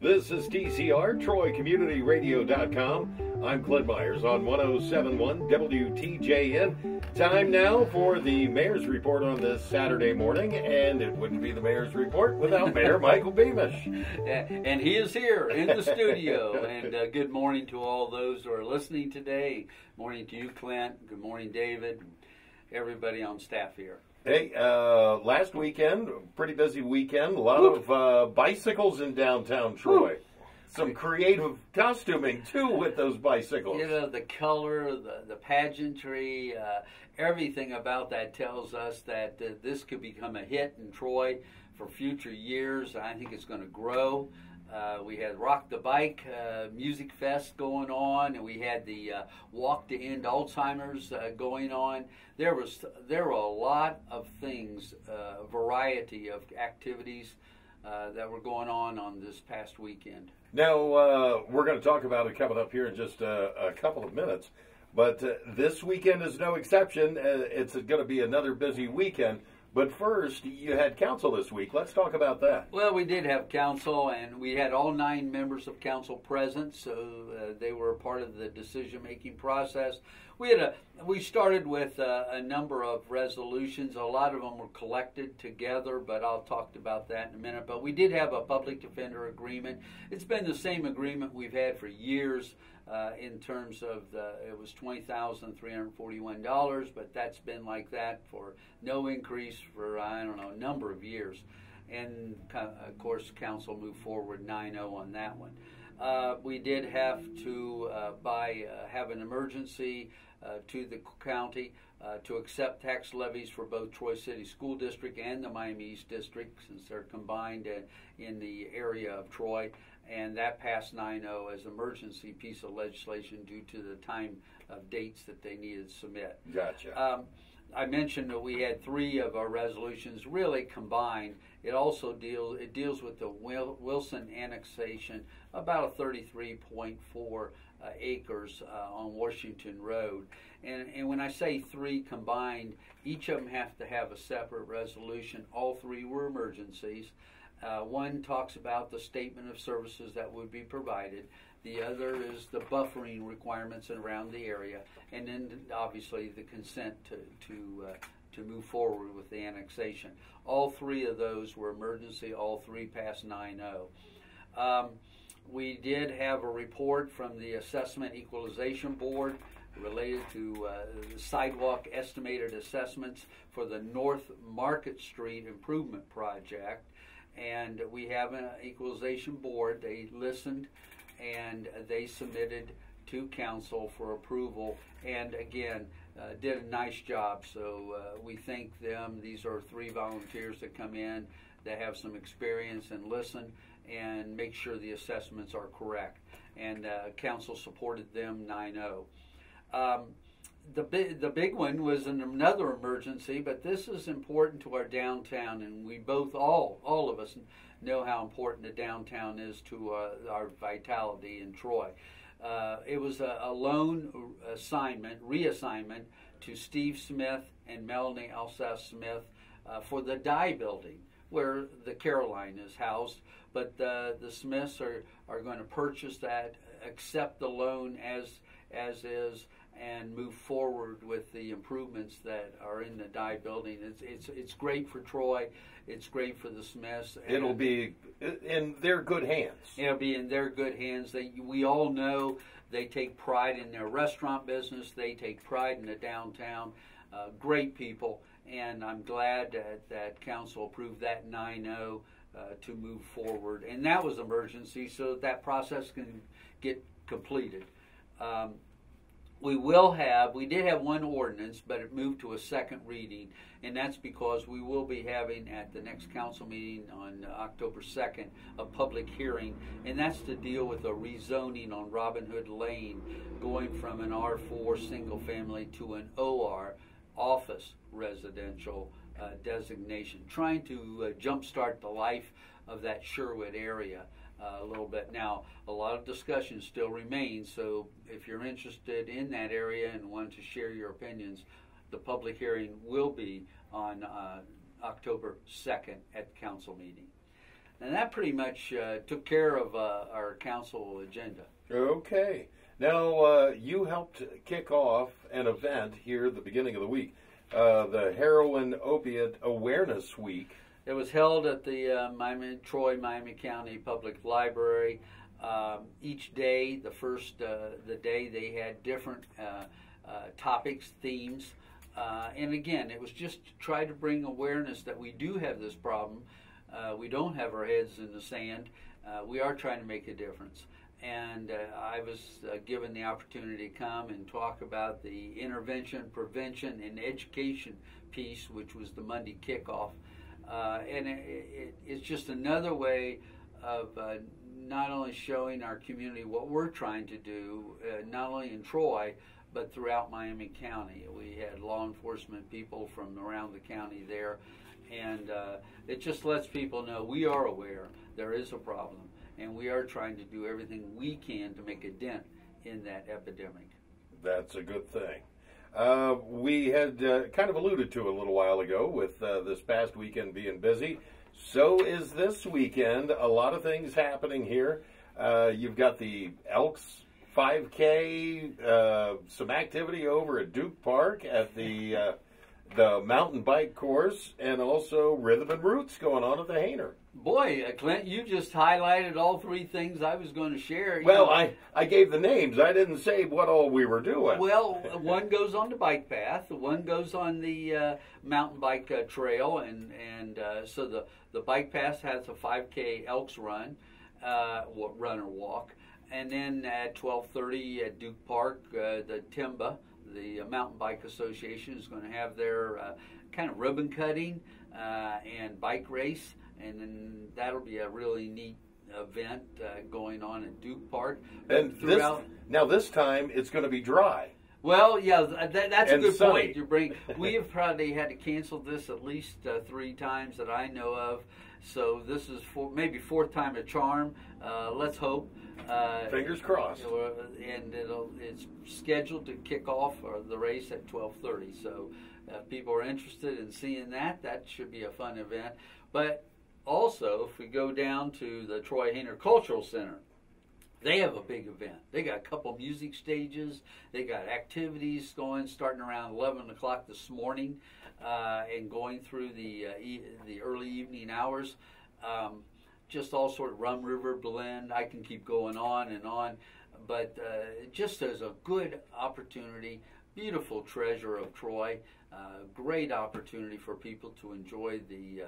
This is TCR, TroyCommunityRadio.com. I'm Clint Myers on 1071 WTJN. Time now for the Mayor's Report on this Saturday morning, and it wouldn't be the Mayor's Report without Mayor Michael Beamish. And he is here in the studio. And uh, good morning to all those who are listening today. Morning to you, Clint. Good morning, David. Everybody on staff here. Hey, uh, last weekend, pretty busy weekend. A lot of uh, bicycles in downtown Troy. Some creative costuming too with those bicycles. You know, the color, the, the pageantry, uh, everything about that tells us that uh, this could become a hit in Troy for future years. I think it's going to grow. Uh, we had Rock the Bike uh, Music Fest going on, and we had the uh, Walk to End Alzheimer's uh, going on. There was there were a lot of things, uh, a variety of activities uh, that were going on on this past weekend. Now we're going to talk about it coming up here in just a couple of minutes, but this weekend is no exception. it's going to be another busy weekend. But first, you had council this week. Let's talk about that. Well, we did have council, and we had all nine members of council present, so uh, they were a part of the decision-making process. We had a we started with uh, a number of resolutions. A lot of them were collected together, but I'll talk about that in a minute. But we did have a public defender agreement. It's been the same agreement we've had for years uh, in terms of the, it was $20,341, but that's been like that for no increase for, I don't know, a number of years. And of course, council moved forward 9 0 on that one. Uh, we did have to uh, buy, uh, have an emergency uh, to the county uh, to accept tax levies for both Troy City School District and the Miami East District, since they're combined in, in the area of Troy and that passed 9-0 as emergency piece of legislation due to the time of dates that they needed to submit. Gotcha. Um, I mentioned that we had three of our resolutions really combined. It also deals it deals with the Wilson annexation, about a 33.4 uh, acres uh, on Washington Road. And, and when I say three combined, each of them have to have a separate resolution. All three were emergencies. Uh, one talks about the statement of services that would be provided. The other is the buffering requirements around the area, and then obviously the consent to to uh, to move forward with the annexation. All three of those were emergency. All three passed 9-0. Um, we did have a report from the Assessment Equalization Board related to uh, sidewalk estimated assessments for the North Market Street Improvement Project and we have an equalization board. They listened and they submitted to council for approval and again uh, did a nice job. So uh, we thank them. These are three volunteers that come in that have some experience and listen and make sure the assessments are correct. And uh, council supported them 9 0. Um, the big the big one was in another emergency, but this is important to our downtown, and we both all all of us know how important the downtown is to uh, our vitality in Troy. Uh, it was a, a, loan assignment, reassignment to Steve Smith and Melanie Alsace Smith uh, for the Dye Building, where the Caroline is housed. But uh, the Smiths are, are going to purchase that, accept the loan as as is and move forward with the improvements that are in the Dye building. It's it's it's great for Troy. It's great for the Smiths. It'll be in their good hands. It'll be in their good hands. They we all know they take pride in their restaurant business. They take pride in the downtown. Uh, great people, and I'm glad that, that council approved that 9-0 uh, to move forward. And that was emergency, so that, that process can get completed. Um, we will have, we did have one ordinance, but it moved to a second reading, and that's because we will be having at the next council meeting on October 2nd a public hearing, and that's to deal with a rezoning on Robin Hood Lane, going from an R4 single family to an OR office residential uh, designation, trying to uh, jumpstart the life of that Sherwood area uh, a little bit. Now, a lot of discussion still remains, so if you're interested in that area and want to share your opinions, the public hearing will be on uh, October 2nd at council meeting. and that pretty much uh, took care of uh, our council agenda. Okay. Now, uh, you helped kick off an event here at the beginning of the week, uh, the Heroin Opiate Awareness Week. It was held at the uh, Miami, Troy Miami County Public Library. Um, each day, the first uh, the day, they had different uh, uh, topics, themes, uh, and again, it was just to try to bring awareness that we do have this problem. Uh, we don't have our heads in the sand. Uh, we are trying to make a difference. And I was given the opportunity to come and talk about the intervention, prevention, and education piece, which was the Monday kickoff. Uh, and it, it, it's just another way of uh, not only showing our community what we're trying to do, uh, not only in Troy, but throughout Miami County. We had law enforcement people from around the county there, and uh, it just lets people know we are aware there is a problem, and we are trying to do everything we can to make a dent in that epidemic. That's a good thing. Uh, we had uh, kind of alluded to a little while ago with uh, this past weekend being busy. So is this weekend. A lot of things happening here. Uh, you've got the Elks 5K, uh, some activity over at Duke Park at the uh, the mountain bike course, and also Rhythm and Roots going on at the Hayner. Boy, uh, Clint, you just highlighted all three things I was going to share. well, know, I, I gave the names. I didn't say what all we were doing. Well, one goes on the bike path, one goes on the uh, mountain bike uh, trail, and and uh, so the the bike path has a 5K Elks run, uh, run or walk, and then at 12:30 at Duke Park, uh, the Timba, the Mountain Bike Association, is going to have their kind of ribbon cutting and bike race and then that'll be a really neat event uh, going on at Duke Park. And throughout, this, now this time it's going to be dry. Well, yeah, that, that's and a good sunny. point. You bring. We have probably had to cancel this at least uh, three times that I know of. So this is for maybe fourth time a charm. Uh, let's hope. Uh, Fingers crossed. And it'll, it's scheduled to kick off uh, the race at 12:30. So if people are interested in seeing that, that should be a fun event. But also, if we go down to the Troy Hayner Cultural Center, they have a big event. They got a couple music stages. They got activities going starting around 11 o'clock this morning uh, and going through the uh, e- the early evening hours. Um, just all sort of Rum River blend. I can keep going on and on, but uh, just as a good opportunity, beautiful treasure of Troy. Uh, great opportunity for people to enjoy the uh,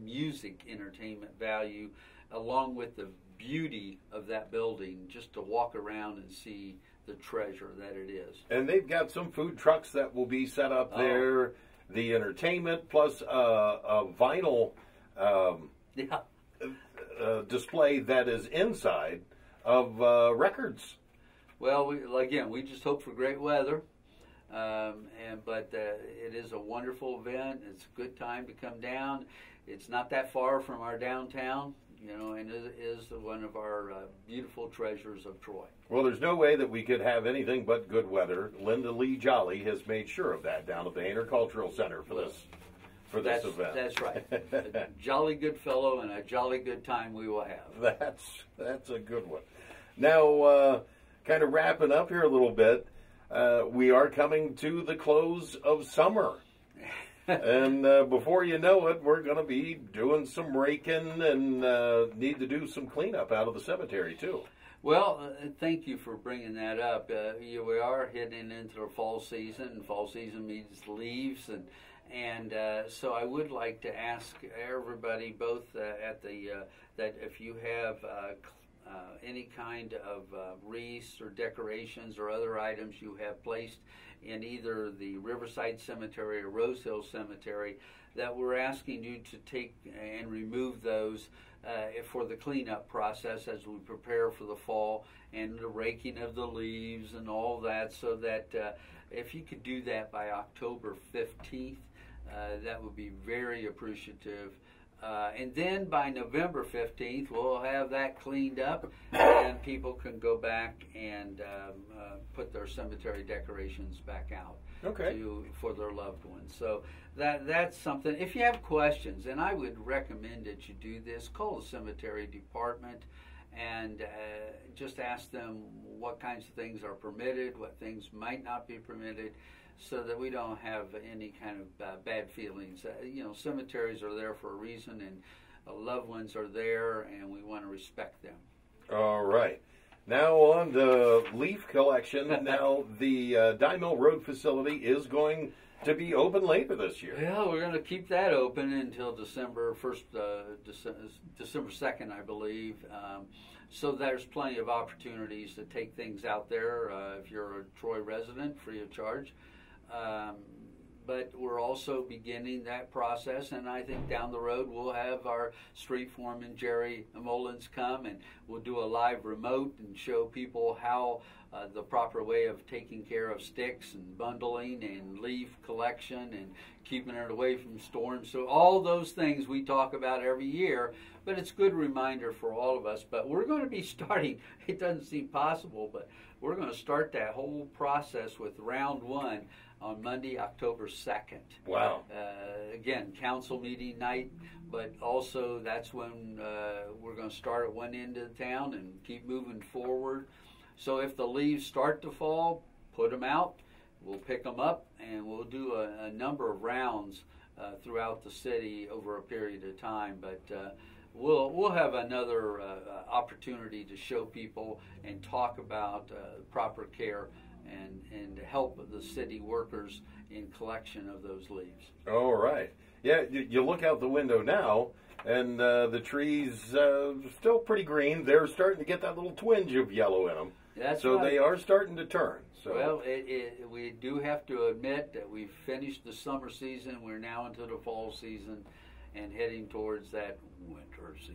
music entertainment value along with the beauty of that building just to walk around and see the treasure that it is. And they've got some food trucks that will be set up oh. there, the entertainment plus uh, a vinyl um, yeah. uh, display that is inside of uh, records. Well, we, again, we just hope for great weather. Um, and but uh, it is a wonderful event. It's a good time to come down it's not that far from our downtown, you know, and it is one of our uh, beautiful treasures of Troy. Well, there's no way that we could have anything but good weather. Linda Lee Jolly has made sure of that down at the Hayner Cultural Center for this for this that's, event. That's right. a jolly good fellow and a jolly good time we will have. That's that's a good one. Now, uh, kind of wrapping up here a little bit, uh, we are coming to the close of summer and uh, before you know it, we're going to be doing some raking and uh, need to do some cleanup out of the cemetery too. Well, uh, thank you for bringing that up. Uh, we are heading into the fall season, and fall season means leaves, and and uh, so I would like to ask everybody, both uh, at the that if you have uh, any kind of uh, wreaths or decorations or other items you have placed in either the Riverside Cemetery or Rose Hill Cemetery that we're asking you to take and remove those uh, for the cleanup process as we prepare for the fall and the raking of the leaves and all that so that uh, if you could do that by October 15th, uh, that would be very appreciative Uh, and then by November 15th, we'll have that cleaned up, and people can go back and um, uh, put their cemetery decorations back out Okay. to, for their loved ones. So that that's something. If you have questions, and I would recommend that you do this, call the cemetery department and uh, just ask them what kinds of things are permitted, what things might not be permitted, so that we don't have any kind of uh, bad feelings. Uh, you know, cemeteries are there for a reason, and uh, loved ones are there, and we want to respect them. All right. Now on the leaf collection. now the uh, Road facility is going to be open later this year. Yeah, we're going to keep that open until December first, uh, December, December second, I believe. Um, so there's plenty of opportunities to take things out there uh, if you're a Troy resident, free of charge. Um, but we're also beginning that process, and I think down the road we'll have our street foreman Jerry Mullins come, and we'll do a live remote and show people how uh, the proper way of taking care of sticks and bundling and leaf collection and keeping it away from storms. So all those things we talk about every year, but it's a good reminder for all of us. But we're going to be starting. It doesn't seem possible, but we're going to start that whole process with round one on Monday, October 2nd. Wow. Uh, again, council meeting night, but also that's when uh, we're going to start at one end of the town and keep moving forward. So if the leaves start to fall, put them out. We'll pick them up and we'll do a, a number of rounds uh, throughout the city over a period of time. But uh, we'll we'll have another uh, opportunity to show people and talk about uh, proper care and and help the city workers in collection of those leaves. All right. Yeah, you, you look out the window now, and uh, the trees uh, still pretty green. They're starting to get that little twinge of yellow in them. That's so right. they are starting to turn. So Well, it, it, we do have to admit that we've finished the summer season. We're now into the fall season and heading towards that winter season.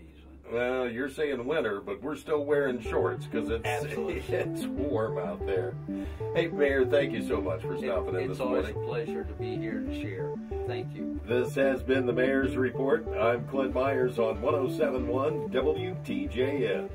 Well, you're saying winter, but we're still wearing shorts because it's Absolutely. it's warm out there. Hey, Mayor, thank you so much for It- stopping in it's this always a pleasure to be here and share. Thank you. This has been the Mayor's Report. I'm Clint Myers on 1071 WTJN.